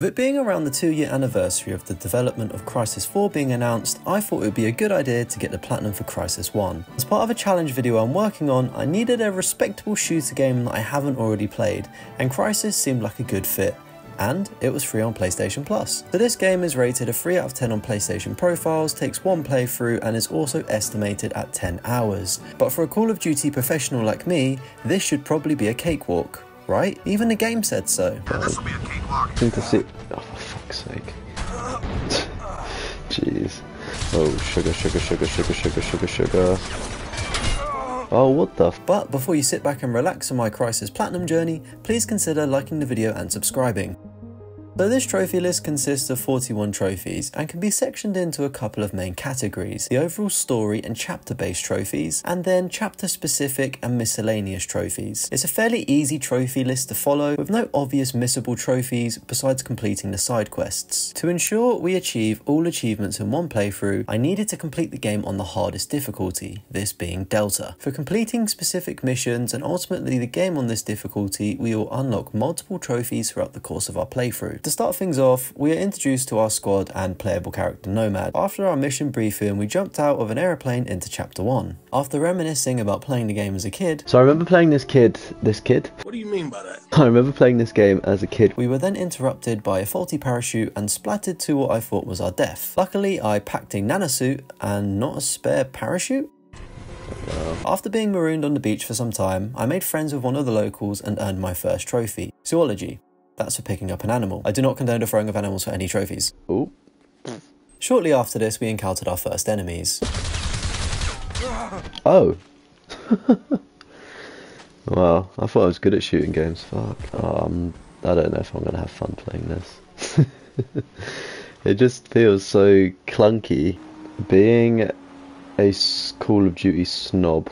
With it being around the two year anniversary of the development of Crysis 4 being announced, I thought it would be a good idea to get the platinum for Crysis 1. As part of a challenge video I'm working on, I needed a respectable shooter game that I haven't already played, and Crysis seemed like a good fit. And it was free on PlayStation Plus. So this game is rated a 3 out of 10 on PlayStation profiles, takes one playthrough, and is also estimated at 10 hours. But for a Call of Duty professional like me, this should probably be a cakewalk right? Even the game said so. Yeah, this will be a cakewalk. Seem to see. Oh, for fuck's sake. Jeez. Oh, sugar, sugar, sugar, sugar, sugar, sugar, sugar. Oh, what the But before you sit back and relax on my Crysis Platinum journey, please consider liking the video and subscribing. So this trophy list consists of 41 trophies and can be sectioned into a couple of main categories, the overall story and chapter based trophies, and then chapter specific and miscellaneous trophies. It's a fairly easy trophy list to follow with no obvious missable trophies besides completing the side quests. To ensure we achieve all achievements in one playthrough, I needed to complete the game on the hardest difficulty, this being Delta. For completing specific missions and ultimately the game on this difficulty, we will unlock multiple trophies throughout the course of our playthrough. To start things off, we are introduced to our squad and playable character Nomad. After our mission briefing, we jumped out of an aeroplane into chapter 1. After reminiscing about playing the game as a kid, So I remember playing this kid. This kid? What do you mean by that? I remember playing this game as a kid. we were then interrupted by a faulty parachute and splattered to what I thought was our death. Luckily, I packed a nanosuit and not a spare parachute. After being marooned on the beach for some time, I made friends with one of the locals and earned my first trophy, zoology. That's for picking up an animal. I do not condone the throwing of animals for any trophies. Oh, Shortly after this, we encountered our first enemies. oh. well, I thought I was good at shooting games. Fuck. Um, I don't know if I'm gonna have fun playing this. it just feels so clunky. Being a Call of Duty snob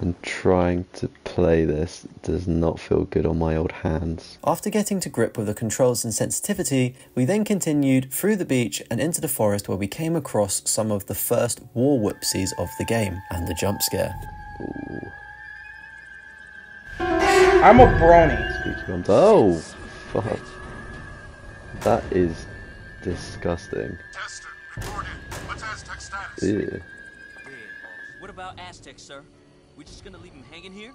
and trying to play this does not feel good on my old hands. After getting to grip with the controls and sensitivity, we then continued through the beach and into the forest where we came across some of the first war whoopsies of the game and the jump scare. I'm a brony. Oh, fuck. That is disgusting. Jester, reported. What's Aztec status? Ew. What about Aztec, sir? We just gonna leave him hanging here?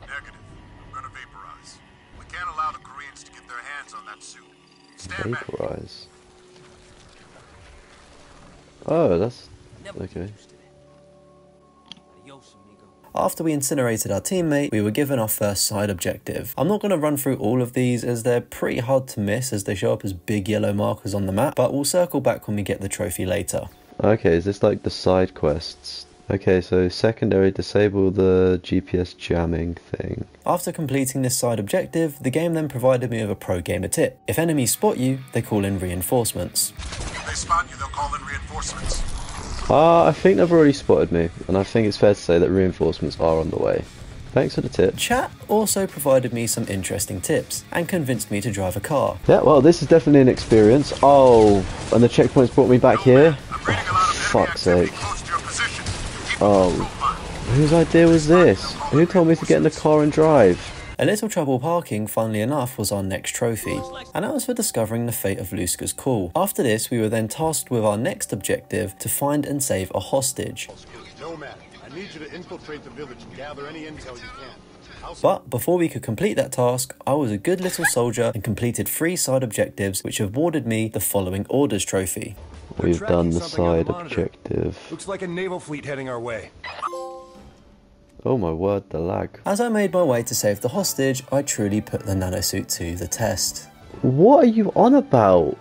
Negative. We're gonna vaporize. We can't allow the Koreans to get their hands on that suit. Stand back. Vaporize. Oh, that's Never Okay. used to that. Adios, amigo. After we incinerated our teammate, we were given our first side objective. I'm not going to run through all of these as they're pretty hard to miss as they show up as big yellow markers on the map, but we'll circle back when we get the trophy later. okay. Is this like the side quests? Okay, so secondary, disable the GPS jamming thing. After completing this side objective, the game then provided me with a pro gamer tip. If enemies spot you, they call in reinforcements. If they spot you, they'll call in reinforcements. Ah, I think they've already spotted me, and I think it's fair to say that reinforcements are on the way. Thanks for the tip. Chat also provided me some interesting tips and convinced me to drive a car. Yeah, well, this is definitely an experience. Oh, and the checkpoints brought me back here. I'm reading a lot of Oh, enemy fuck's activity sake. Oh. Whose idea was this? Who told me to get in the car and drive? A little trouble parking, funnily enough, was our next trophy, and that was for discovering the fate of Luska's call. After this, we were then tasked with our next objective to find and save a hostage. Nomad, I need you to infiltrate the village and gather any intel you can. But before we could complete that task, I was a good little soldier and completed three side objectives, which awarded me the following orders trophy. We've done the something the side objective. Looks like a naval fleet heading our way. Oh my word, the lag. As I made my way to save the hostage, I truly put the nanosuit to the test. What are you on about?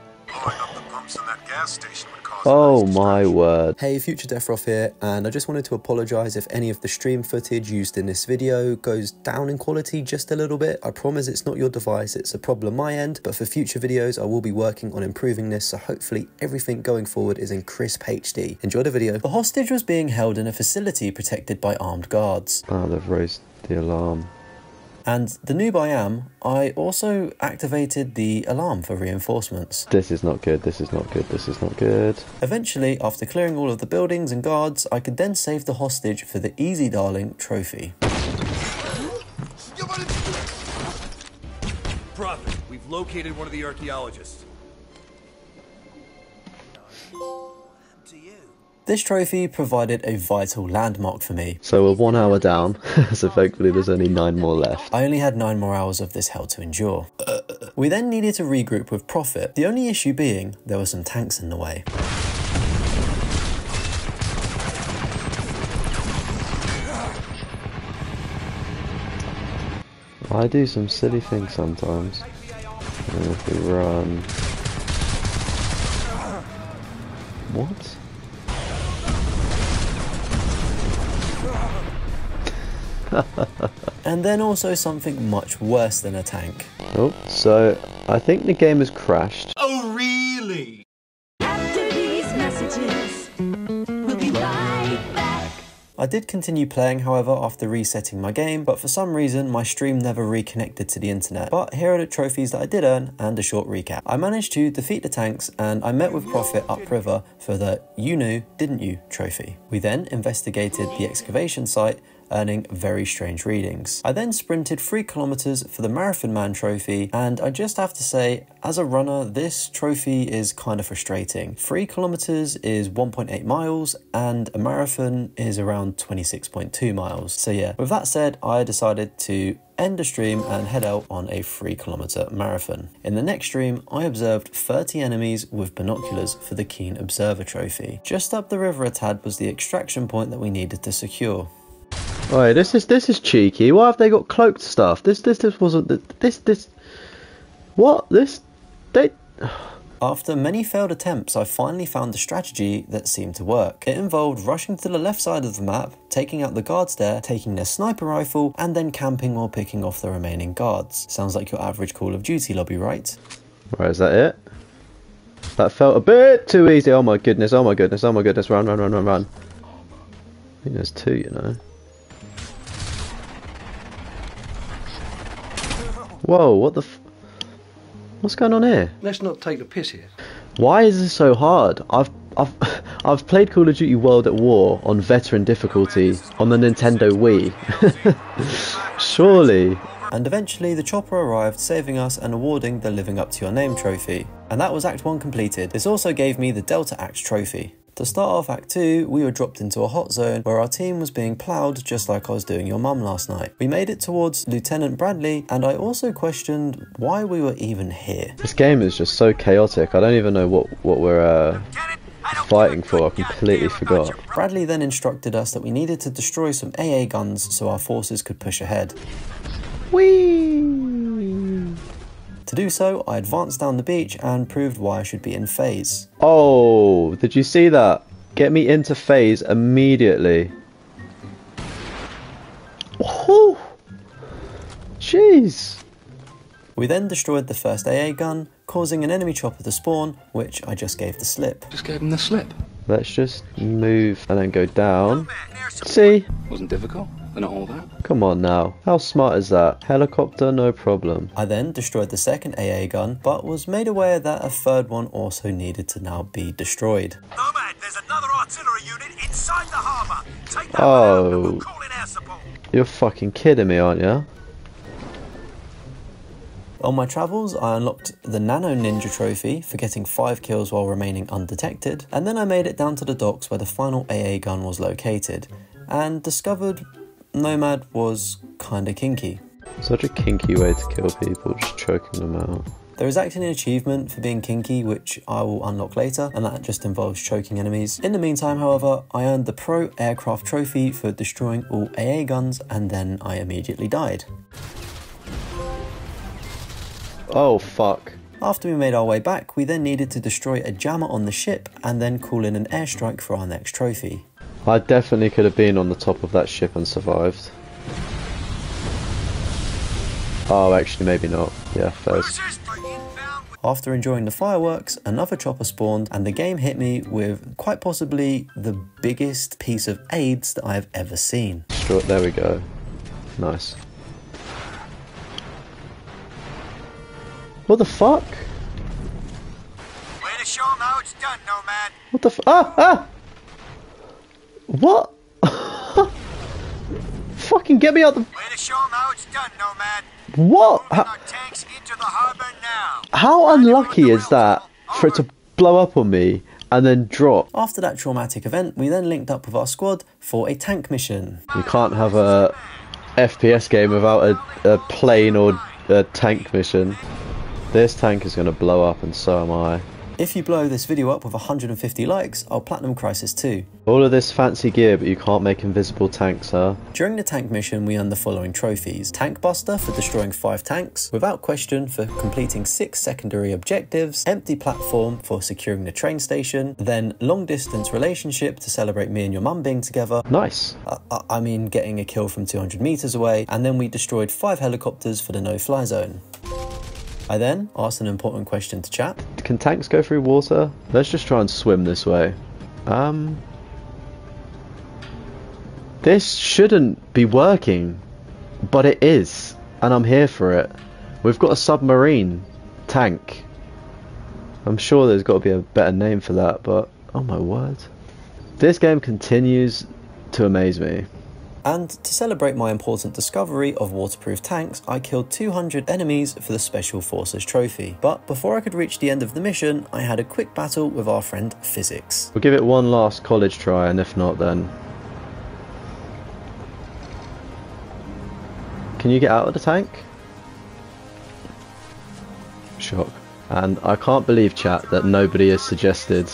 Blowing up the pumps in that gas station would cause Oh my word. Hey, Future Deathroff here, and I just wanted to apologise if any of the stream footage used in this video goes down in quality just a little bit. I promise it's not your device, it's a problem my end, but for future videos I will be working on improving this, so hopefully everything going forward is in crisp HD. Enjoy the video. The hostage was being held in a facility protected by armed guards. Ah, they've raised the alarm. And the noob I am, I also activated the alarm for reinforcements. This is not good, this is not good, this is not good. Eventually, after clearing all of the buildings and guards, I could then save the hostage for the Easy Darling trophy. Prophet, we've located one of the archaeologists. This trophy provided a vital landmark for me. So we're one hour down, so thankfully there's only nine more left. I only had 9 more hours of this hell to endure. We then needed to regroup with Prophet, the only issue being there were some tanks in the way. I do some silly things sometimes. And if we run... What? And then also something much worse than a tank. Oh, so I think the game has crashed. Oh, really? After these messages, we'll be right back. I did continue playing, however, after resetting my game, but for some reason my stream never reconnected to the internet. But here are the trophies that I did earn and a short recap. I managed to defeat the tanks and I met with Prophet upriver for the You Knew, Didn't You trophy. We then investigated the excavation site earning very strange readings. I then sprinted 3 kilometers for the Marathon Man trophy, and I just have to say, as a runner, this trophy is kind of frustrating. 3 kilometers is 1.8 miles, and a marathon is around 26.2 miles. So, yeah, with that said, I decided to end the stream and head out on a 3 kilometer marathon. In the next stream, I observed 30 enemies with binoculars for the Keen Observer trophy. Just up the river a tad was the extraction point that we needed to secure. Oh, Alright, this is this is cheeky. Why have they got cloaked stuff? This this this wasn't this this. What this? They. After many failed attempts, I finally found a strategy that seemed to work. It involved rushing to the left side of the map, taking out the guards there, taking their sniper rifle, and then camping or picking off the remaining guards. Sounds like your average Call of Duty lobby, right? Right, is that it? That felt a bit too easy. Oh my goodness! Oh my goodness! Oh my goodness! Run! Run! Run! Run! Run! I think there's two, you know. Whoa! What the? F What's going on here? Let's not take the piss here. Why is this so hard? I've I've I've played Call of Duty World at War on veteran difficulty on the Nintendo Wii. Surely. And eventually the chopper arrived, saving us and awarding the Living Up to Your Name trophy. And that was Act 1 completed. This also gave me the Delta Axe trophy. To start off Act 2, we were dropped into a hot zone where our team was being ploughed just like I was doing your mum last night. We made it towards Lieutenant Bradley and I also questioned why we were even here. This game is just so chaotic. I don't even know what what we're uh, fighting for. I completely forgot. Bradley then instructed us that we needed to destroy some AA guns so our forces could push ahead. Whee! To do so, I advanced down the beach and proved why I should be in FaZe. Oh, did you see that? Get me into FaZe immediately. Oh, jeez. We then destroyed the first AA gun, causing an enemy chopper to spawn, which I just gave the slip. Just gave him the slip. Let's just move and then go down. See? Wasn't difficult. They're all that. Come on now. How smart is that? Helicopter, no problem. I then destroyed the second AA gun, but was made aware that a third one also needed to now be destroyed. Nomad, there's another artillery unit inside the harbour. Take that Oh. out and we'll oh. call in air support. You're fucking kidding me, aren't you? On my travels, I unlocked the Nano Ninja trophy for getting 5 kills while remaining undetected, and then I made it down to the docks where the final AA gun was located, and discovered Nomad was kinda kinky. Such a kinky way to kill people, just choking them out. There is actually an achievement for being kinky, which I will unlock later, and that just involves choking enemies. In the meantime, however, I earned the Pro Aircraft Trophy for destroying all AA guns, and then I immediately died. Oh, fuck. After we made our way back, we then needed to destroy a jammer on the ship and then call in an airstrike for our next trophy. I definitely could have been on the top of that ship and survived. Oh, actually, maybe not. Yeah, first. After enjoying the fireworks, another chopper spawned, and the game hit me with quite possibly the biggest piece of AIDS that I have ever seen. Sure, there we go. Nice. What the fuck? Way to show 'em how it's done, Nomad. What the f- Ah! Ah! What? Fucking get me out the- Way to show 'em how it's done, Nomad. What? How- tanks into the harbor now. How unlucky is that for it to blow up on me and then drop? After that traumatic event, we then linked up with our squad for a tank mission. You can't have a FPS game without a, a plane or a tank mission. This tank is going to blow up and so am I. If you blow this video up with 150 likes, I'll Platinum Crysis 2. All of this fancy gear, but you can't make invisible tanks, huh? During the tank mission, we earned the following trophies. Tank Buster for destroying 5 tanks, Without Question for completing 6 secondary objectives, Empty Platform for securing the train station, then Long Distance Relationship to celebrate me and your mum being together, Nice. I, I- I mean getting a kill from 200 metres away, and then we destroyed 5 helicopters for the no-fly zone. I then asked an important question to chat, Can tanks go through water? Let's just try and swim this way. Um. This shouldn't be working, but it is, and I'm here for it. We've got a submarine tank. I'm sure there's got to be a better name for that, but oh my word. This game continues to amaze me. And to celebrate my important discovery of waterproof tanks, I killed 200 enemies for the Special Forces trophy. But before I could reach the end of the mission, I had a quick battle with our friend Physics. We'll give it one last college try, and if not, then. Can you get out of the tank? Shock. And I can't believe, chat, that nobody has suggested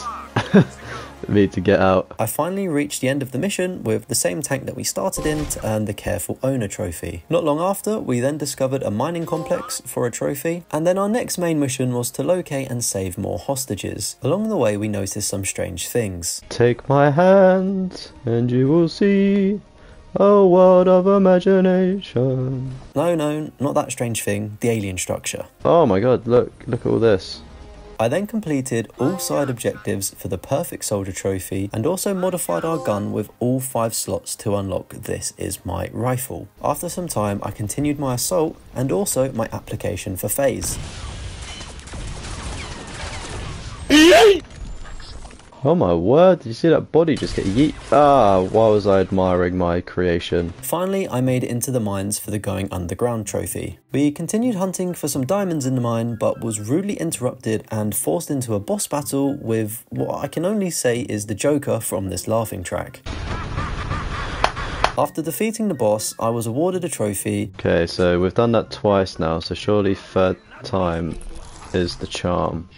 me to get out. I finally reached the end of the mission with the same tank that we started in to earn the Careful Owner trophy. Not long after, we then discovered a mining complex for a trophy, and then our next main mission was to locate and save more hostages. Along the way, we noticed some strange things. Take my hand, and you will see a world of imagination. No, no, not that strange thing, the alien structure. Oh my god, look, look at all this. I then completed all side objectives for the Perfect Soldier trophy and also modified our gun with all five slots to unlock This Is My Rifle. After some time, I continued my assault and also my application for FaZe. Oh my word, did you see that body just get yeet? Ah, why was I admiring my creation? Finally, I made it into the mines for the Going Underground trophy. We continued hunting for some diamonds in the mine, but was rudely interrupted and forced into a boss battle with what I can only say is the Joker from this laughing track. After defeating the boss, I was awarded a trophy Okay, so we've done that twice now, so surely third time is the charm.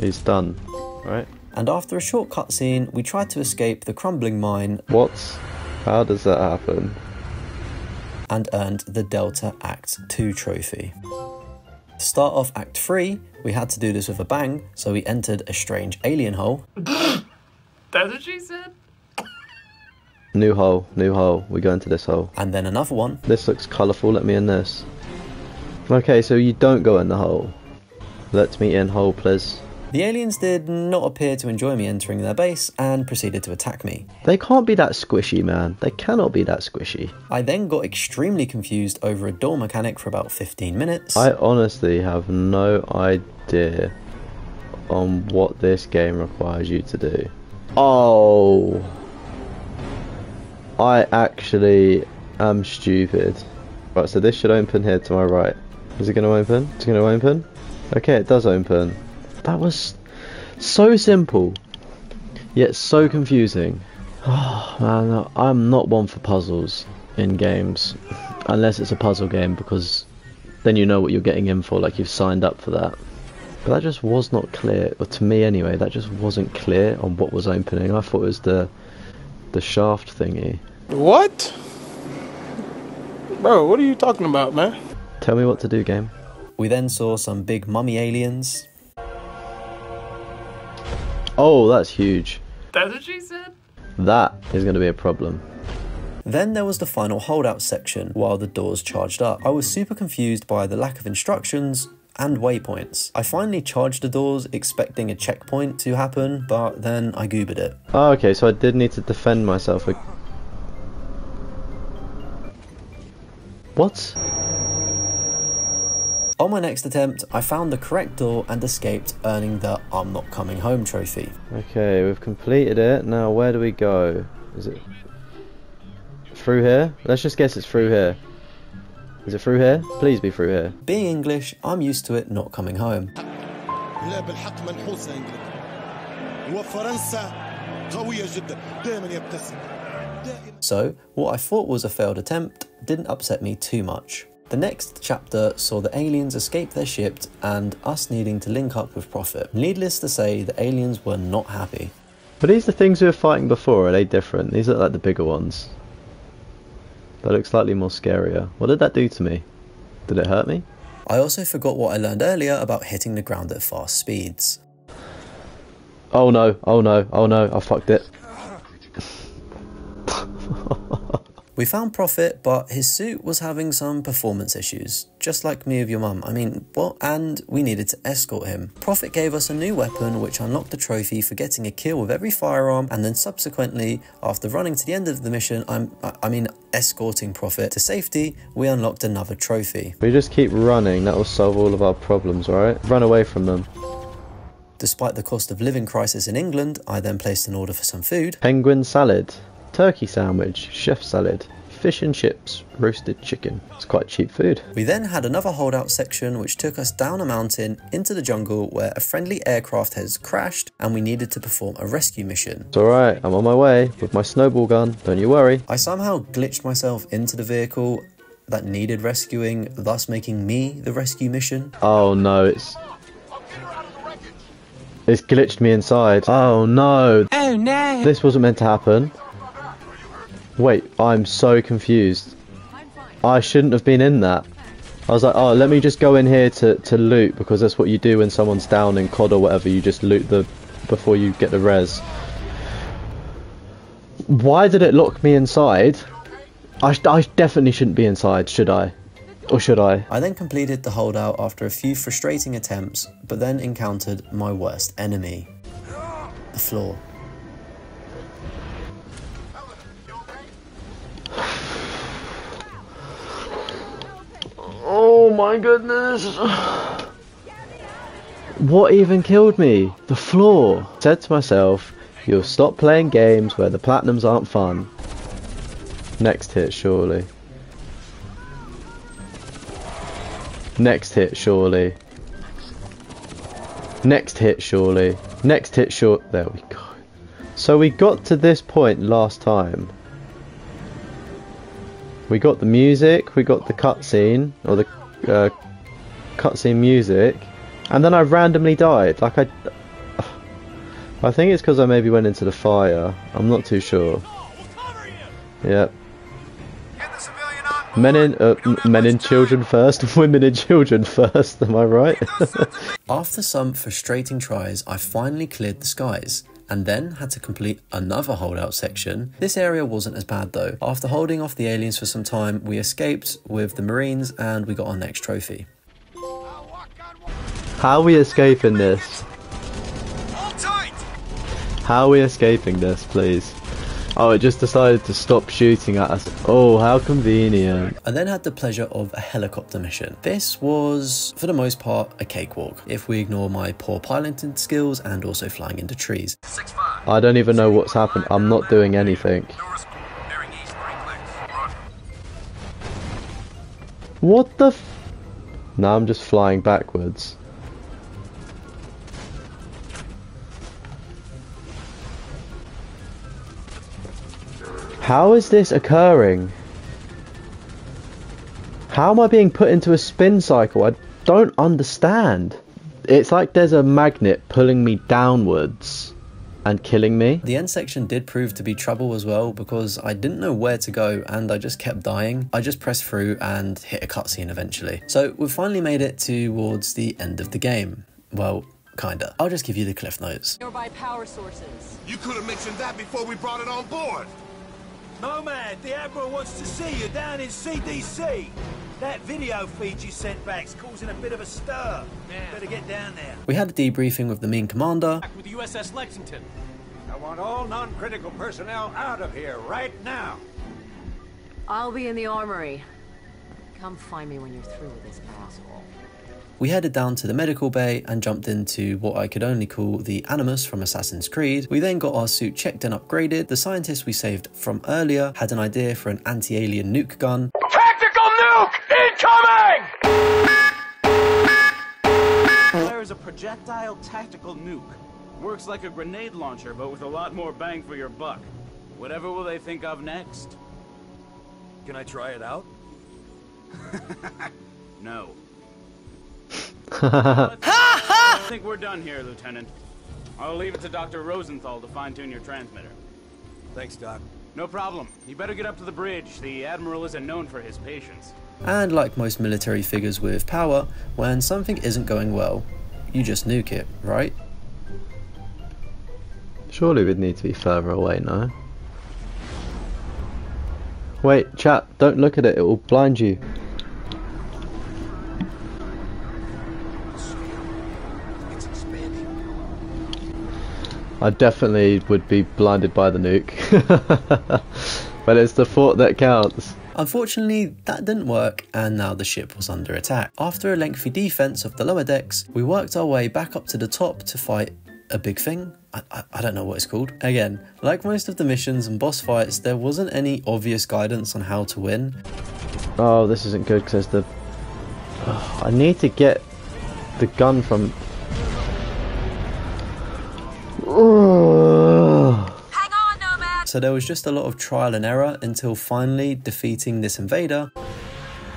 He's done, right? and after a short cutscene, we tried to escape the crumbling mine What? How does that happen? and earned the Delta Act 2 trophy. To start off Act 3, we had to do this with a bang, so we entered a strange alien hole, That's what she said. New hole, new hole. We go into this hole. and then another one, This looks colourful, let me in this. Okay, so you don't go in the hole. Let me in hole, please. The aliens did not appear to enjoy me entering their base and proceeded to attack me. They can't be that squishy, man. They cannot be that squishy. I then got extremely confused over a door mechanic for about 15 minutes. I honestly have no idea on what this game requires you to do. Oh. I actually am stupid. Right, so this should open here to my right. Is it going to open? It's going to open? Okay, it does open. That was so simple, yet so confusing. Oh man, I'm not one for puzzles in games, unless it's a puzzle game because then you know what you're getting in for, like you've signed up for that. But that just was not clear, or to me anyway, that just wasn't clear on what was opening. I thought it was the the shaft thingy. What? Bro, what are you talking about, man? Tell me what to do, game. We then saw some big mummy aliens, Oh, that's huge. That's what she said. That is going to be a problem. Then there was the final holdout section while the doors charged up. I was super confused by the lack of instructions and waypoints. I finally charged the doors expecting a checkpoint to happen, but then I goobered it. Oh, okay, so I did need to defend myself. What? On my next attempt, I found the correct door and escaped, earning the I'm not coming home trophy. Okay, we've completed it. Now, where do we go? Is it through here? Let's just guess it's through here. Is it through here? Please be through here. Being English, I'm used to it not coming home. So, what I thought was a failed attempt didn't upset me too much. The next chapter saw the aliens escape their ship and us needing to link up with Prophet. Needless to say, the aliens were not happy. But these the things we were fighting before, are they different? These look like the bigger ones. They look slightly more scarier. What did that do to me? Did it hurt me? I also forgot what I learned earlier about hitting the ground at fast speeds. Oh no, oh no, oh no, I fucked it. We found Prophet, but his suit was having some performance issues, just like me of your mum. I mean, what? And we needed to escort him. Prophet gave us a new weapon, which unlocked the trophy for getting a kill with every firearm, and then subsequently, after running to the end of the mission, I'm, I- I mean, escorting Prophet to safety, we unlocked another trophy. We just keep running, that will solve all of our problems, right? Run away from them. Despite the cost of living crisis in England, I then placed an order for some food. Penguin salad, turkey sandwich, chef salad, fish and chips, roasted chicken. It's quite cheap food. We then had another holdout section which took us down a mountain into the jungle where a friendly aircraft has crashed and we needed to perform a rescue mission. It's alright, I'm on my way with my snowball gun, don't you worry. I somehow glitched myself into the vehicle that needed rescuing, thus making me the rescue mission. Oh no, it's. It's glitched me inside. Oh no. Oh no! This wasn't meant to happen. Wait, I'm so confused. I shouldn't have been in that. I was like, oh, let me just go in here to, to loot because that's what you do when someone's down in COD or whatever. You just loot the before you get the res. Why did it lock me inside? I, I definitely shouldn't be inside, should I? Or should I? I then completed the holdout after a few frustrating attempts, but then encountered my worst enemy the floor. My goodness. What even killed me? The floor. I Said to myself, you'll stop playing games where the platinums aren't fun. Next hit, surely. Next hit, surely. Next hit, surely. Next hit, short. There we go. So we got to this point last time. We got the music, we got the cutscene, or the uh, cutscene music, and then I randomly died. Like I, I think it's because I maybe went into the fire. I'm not too sure. Yep. Men in uh, men in children first, women in children first. Am I right? After some frustrating tries, I finally cleared the skies and then had to complete another holdout section. This area wasn't as bad though. After holding off the aliens for some time, we escaped with the Marines and we got our next trophy. How are we escaping this? How are we escaping this, please? Oh, it just decided to stop shooting at us. Oh, how convenient. I then had the pleasure of a helicopter mission. This was, for the most part, a cakewalk, if we ignore my poor piloting skills and also flying into trees. I don't even know what's happened. I'm not doing anything. What the f- Now I'm just flying backwards. How is this occurring? How am I being put into a spin cycle? I don't understand. It's like there's a magnet pulling me downwards and killing me. The end section did prove to be trouble as well because I didn't know where to go and I just kept dying. I just pressed through and hit a cutscene eventually. So we've finally made it towards the end of the game. Well, kinda. I'll just give you the cliff notes. Nearby power sources. You could have mentioned that before we brought it on board. Nomad, the Admiral wants to see you down in CDC. That video feed you sent back's causing a bit of a stir. Better get down there. We had a debriefing with the main commander. With the USS Lexington. I want all non-critical personnel out of here right now. I'll be in the armory. Come find me when you're through with this asshole. We headed down to the medical bay and jumped into what I could only call the Animus from Assassin's Creed. We then got our suit checked and upgraded. The scientist we saved from earlier had an idea for an anti-alien nuke gun. Tactical nuke incoming! There is a projectile tactical nuke. Works like a grenade launcher, but with a lot more bang for your buck. Whatever will they think of next? Can I try it out? no. I think we're done here, Lieutenant. I'll leave it to Dr. Rosenthal to fine-tune your transmitter. Thanks, Doc. No problem. You better get up to the bridge. The Admiral isn't known for his patience. And like most military figures with power, when something isn't going well, you just nuke it, right? Surely we'd need to be further away, no? Wait, chat, don't look at it, it will blind you. I definitely would be blinded by the nuke. but it's the thought that counts. Unfortunately, that didn't work, and now the ship was under attack. After a lengthy defense of the lower decks, we worked our way back up to the top to fight a big thing. I, I, I, don't know what it's called. Again, like most of the missions and boss fights, there wasn't any obvious guidance on how to win. Oh, this isn't good because the. Oh, I need to get the gun from. So there was just a lot of trial and error until finally defeating this invader.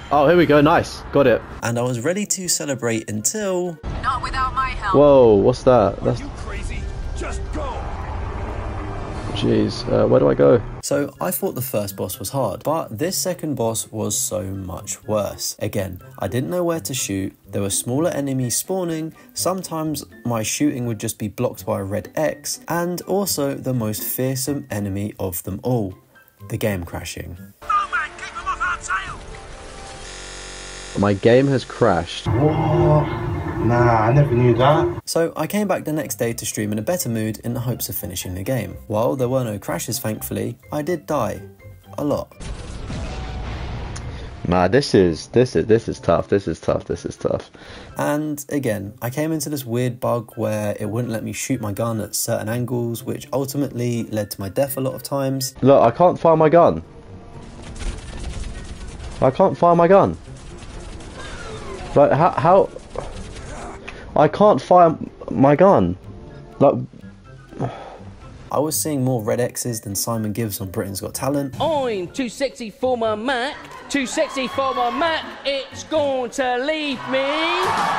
Oh, here we go. Nice. Got it. And I was ready to celebrate until. Not without my help. Whoa, what's that? That's. Jeez, uh, where do I go? So I thought the first boss was hard, but this second boss was so much worse. Again, I didn't know where to shoot, there were smaller enemies spawning, sometimes my shooting would just be blocked by a red X, and also the most fearsome enemy of them all, the game crashing. Oh man, keep him off our tail! My game has crashed. What? Nah, I never knew that. So I came back the next day to stream in a better mood in the hopes of finishing the game. While there were no crashes thankfully, I did die. A lot. Nah, this is this is this is tough. This is tough. This is tough. And again, I came into this weird bug where it wouldn't let me shoot my gun at certain angles, which ultimately led to my death a lot of times. Look, I can't fire my gun. I can't fire my gun. Like how how I can't fire my gun. Like I was seeing more red X's than Simon Gibbs on Britain's Got Talent. I'm too sexy for my Mac. Too sexy for my Mac. It's going to leave me.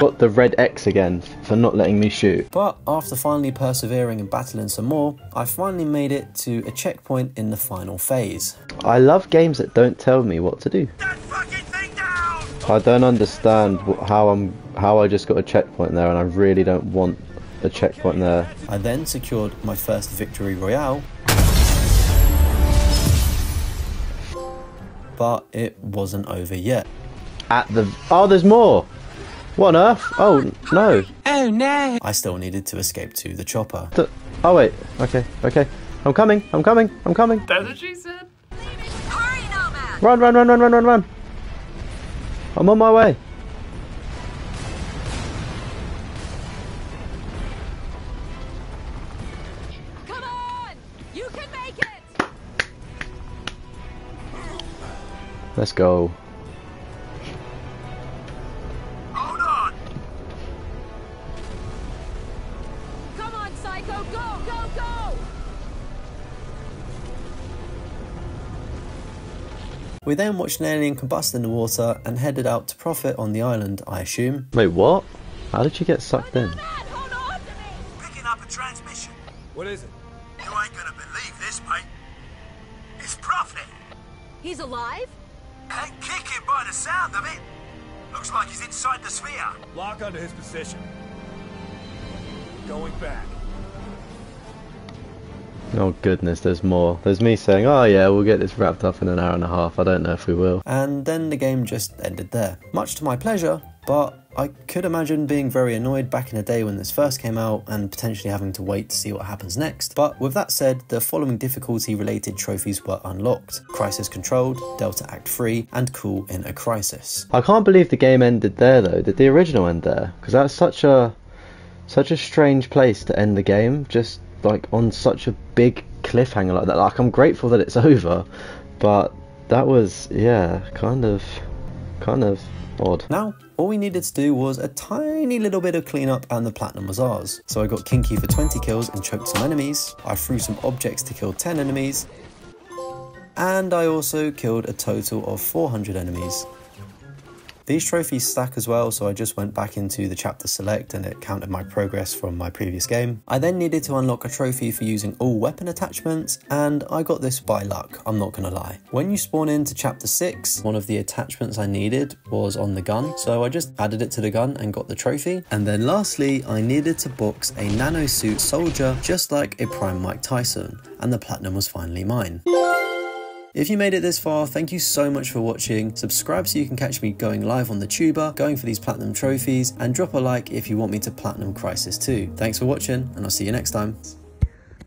got the red X again for not letting me shoot. But after finally persevering and battling some more, I finally made it to a checkpoint in the final phase. I love games that don't tell me what to do. I don't understand how I'm how I just got a checkpoint there and I really don't want a checkpoint there. I then secured my first victory royale. But it wasn't over yet. At the Oh there's more! What on earth? Oh no. Oh no. I still needed to escape to the chopper. The, oh wait, okay, okay. I'm coming, I'm coming, I'm coming. That's what she said. Run, run, run, run, run, run, run. I'm on my way. Come on! You can make it! Let's go. We then watched an alien combust in the water and headed out to Prophet on the island, I assume. Wait, what? How did you get sucked in? Picking up a transmission. What is it? You ain't gonna believe this, mate. It's Prophet. He's alive? And kicking by the sound of it. Looks like he's inside the sphere. Lock onto his position. Going back. Oh goodness, there's more. There's me saying, oh yeah, we'll get this wrapped up in an hour and a half. I don't know if we will. And then the game just ended there. Much to my pleasure, but I could imagine being very annoyed back in the day when this first came out and potentially having to wait to see what happens next, but with that said, the following difficulty related trophies were unlocked. Crisis Controlled, Delta Act 3, and Cool in a Crisis. I can't believe the game ended there though. Did the original end there? Because that's such a such a strange place to end the game. Just like on such a big cliffhanger like that. Like I'm grateful that it's over, but that was yeah, kind of kind of odd. Now, all we needed to do was a tiny little bit of cleanup and the platinum was ours. So I got Kinky for 20 kills and choked some enemies, I threw some objects to kill 10 enemies, and I also killed a total of 400 enemies. These trophies stack as well, so I just went back into the chapter select and it counted my progress from my previous game. I then needed to unlock a trophy for using all weapon attachments, and I got this by luck, I'm not gonna lie. When you spawn into chapter 6, one of the attachments I needed was on the gun, so I just added it to the gun and got the trophy. And then lastly, I needed to box a nanosuit soldier just like a Prime Mike Tyson, and the platinum was finally mine. If you made it this far, thank you so much for watching. Subscribe so you can catch me going live on the tuber, going for these platinum trophies, and drop a like if you want me to platinum Crysis too. Thanks for watching, and I'll see you next time.